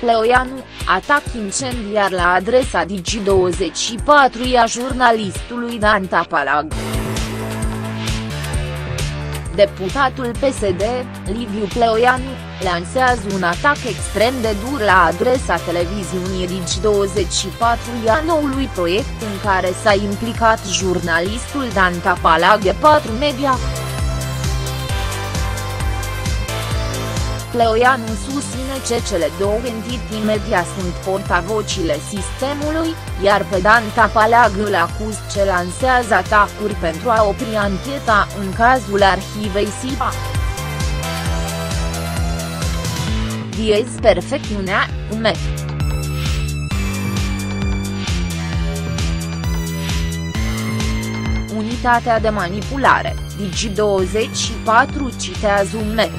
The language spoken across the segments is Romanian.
Pleoianu, atac incendiar la adresa Digi24 a jurnalistului Dan Tapalag. Deputatul PSD, Liviu Pleoianu, lansează un atac extrem de dur la adresa televiziunii Digi24 a noului proiect în care s-a implicat jurnalistul Dan Tapalaghe 4 Media. Pleoianu susține că cele două entități media sunt portavocile sistemului, iar pe Dan Tapalag îl acuz ce lansează atacuri pentru a opri ancheta în cazul arhivei SIPA. Diez perfecțiunea, UME. Unitatea de manipulare, Digi24 citează UME.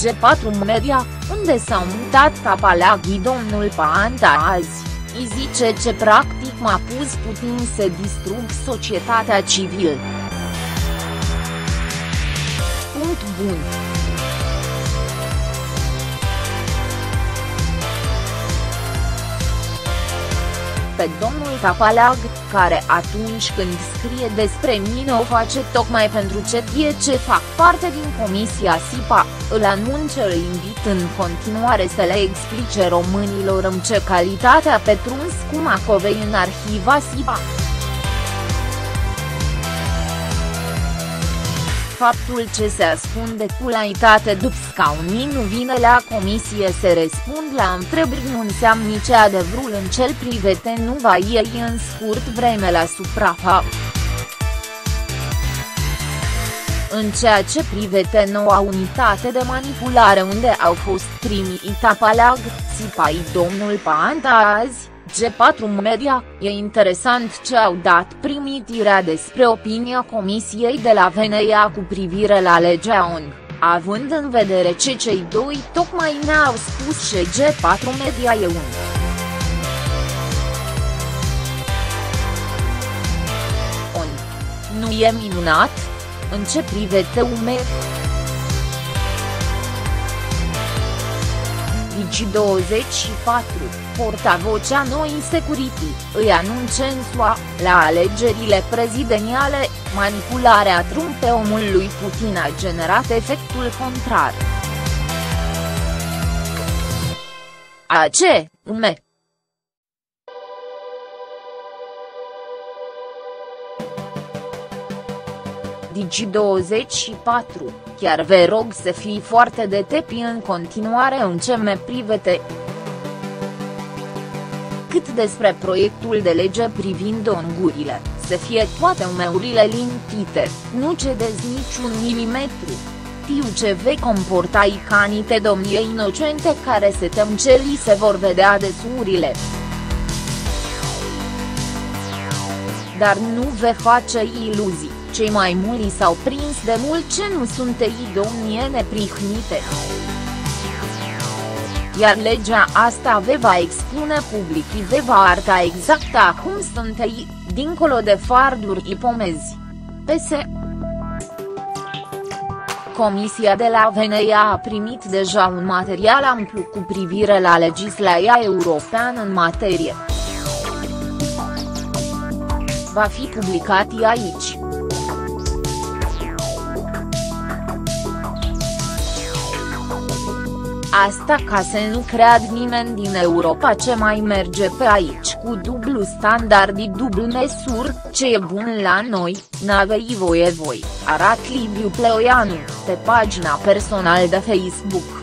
G4 Media, unde s-au mutat Tapalaghi domnul Paanta azi, îi zice ce practic m-a pus Putin să distrug societatea civilă. Punct bun. pe domnul Tapalag, care atunci când scrie despre mine o face tocmai pentru ce tie ce fac parte din Comisia SIPA, îl anunță îl invit în continuare să le explice românilor în ce calitate a petruns cu Macovei în arhiva SIPA. faptul ce se ascunde cu laitate după scaunii nu vine la comisie să răspund la întrebări nu înseamnă nici adevărul în cel privește nu va iei în scurt vreme la suprafață. În ceea ce privete noua unitate de manipulare unde au fost primii Tapalag, Sipai domnul Panta azi, G4 Media, e interesant ce au dat primitirea despre opinia Comisiei de la VNIA cu privire la legea ON, având în vedere ce cei doi tocmai ne-au spus și G4 Media e un. ON. Nu e minunat? În ce privește UMER? Digi24, portavocea Noi Security, îi anunce în SUA, la alegerile prezidențiale, manipularea Trump pe omul lui Putin a generat efectul contrar. A ce, ume? Digi24, chiar vă rog să fii foarte de tepi în continuare în ce me privete. Cât despre proiectul de lege privind ongurile, să fie toate umeurile lintite, nu cedezi niciun milimetru. Tiu ce vei comporta icanite domnie inocente care se tem ce li se vor vedea desurile. Dar nu vei face iluzii cei mai mulți s-au prins de mult ce nu sunt ei domnie neprihnite. Iar legea asta ve va expune public ve va arta exact acum sunt ei, dincolo de farduri ipomezi. PS. Comisia de la Veneia a primit deja un material amplu cu privire la legislația europeană în materie. Va fi publicat aici. Asta ca să nu cread nimeni din Europa ce mai merge pe aici cu dublu standardi dublu mesur, ce e bun la noi, n-avei voie voi, arat Liviu Pleoianu, pe pagina personală de Facebook.